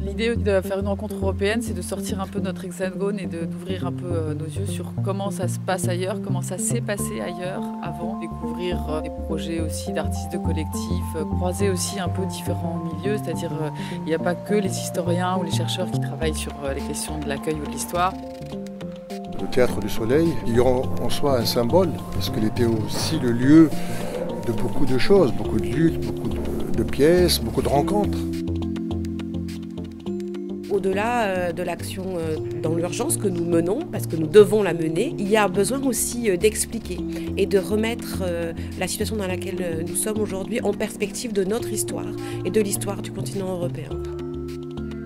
L'idée de faire une rencontre européenne, c'est de sortir un peu notre hexagone et d'ouvrir un peu euh, nos yeux sur comment ça se passe ailleurs, comment ça s'est passé ailleurs avant, découvrir euh, des projets aussi d'artistes de collectifs, euh, croiser aussi un peu différents milieux, c'est-à-dire il n'y a pas que les historiens ou les chercheurs qui travaillent sur les questions de l'accueil ou de l'histoire. Le théâtre du soleil, il y a en soi un symbole, parce qu'il était aussi le lieu de beaucoup de choses, beaucoup de luttes, beaucoup de, de pièces, beaucoup de rencontres. Au-delà euh, de l'action euh, dans l'urgence que nous menons, parce que nous devons la mener, il y a besoin aussi euh, d'expliquer et de remettre la situation dans laquelle nous sommes aujourd'hui en perspective de notre histoire et de l'histoire du continent européen.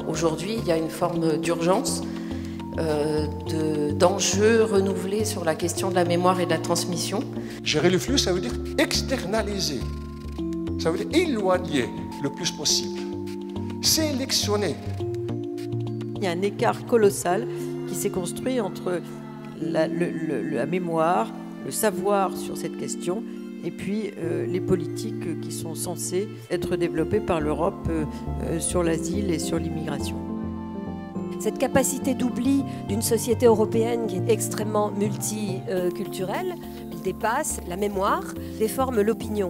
Aujourd'hui, il y a une forme d'urgence, d'enjeux renouvelés sur la question de la mémoire et de la transmission. Gérer le flux, ça veut dire externaliser, ça veut dire éloigner le plus possible, sélectionner il y a un écart colossal qui s'est construit entre la, mémoire, le savoir sur cette question et puis euh, les politiques qui sont censées être développées par l'Europe euh, euh, sur l'asile et sur l'immigration. Cette capacité d'oubli d'une société européenne qui est extrêmement multiculturelle dépasse la mémoire, déforme l'opinion.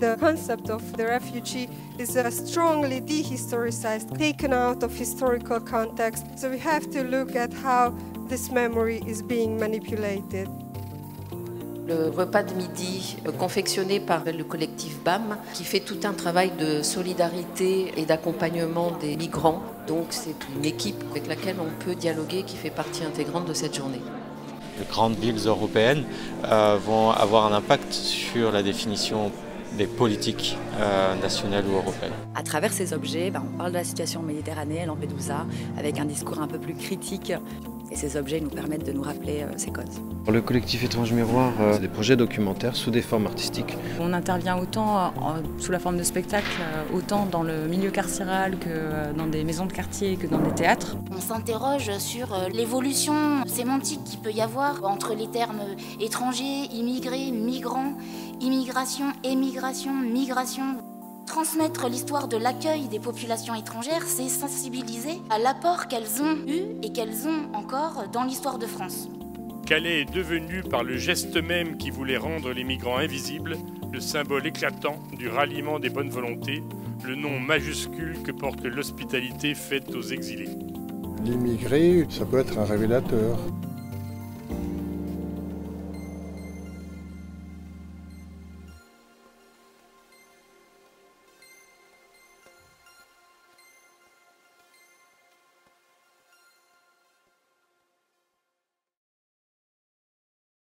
The concept of the refugee is uh, strongly dehistoricized, taken out of historical context. So we have to look at how this memory is being manipulated. Le repas de midi euh, confectionné par le collectif BAM qui fait tout un travail de solidarité et d'accompagnement des migrants. Donc c'est une équipe avec laquelle on peut dialoguer qui fait partie intégrante de cette journée. Les grandes villes européennes euh, vont avoir un impact sur la définition des politiques euh, nationales ou européennes. À travers ces objets, ben, on parle de la situation méditerranéenne, Lampedusa, avec un discours un peu plus critique. Et ces objets nous permettent de nous rappeler euh, ces codes. Pour le collectif Étrange Miroir, euh, c'est des projets documentaires sous des formes artistiques. On intervient autant sous la forme de spectacle, autant dans le milieu carcéral que dans des maisons de quartier, que dans des théâtres. On s'interroge sur l'évolution sémantique qu'il peut y avoir entre les termes étrangers, immigrés, migrants Immigration, émigration, migration. Transmettre l'histoire de l'accueil des populations étrangères, c'est sensibiliser à l'apport qu'elles ont eu et qu'elles ont encore dans l'histoire de France. Calais est devenu, par le geste même qui voulait rendre les migrants invisibles, le symbole éclatant du ralliement des bonnes volontés, le nom majuscule que porte l'hospitalité faite aux exilés. L'immigré, ça peut être un révélateur.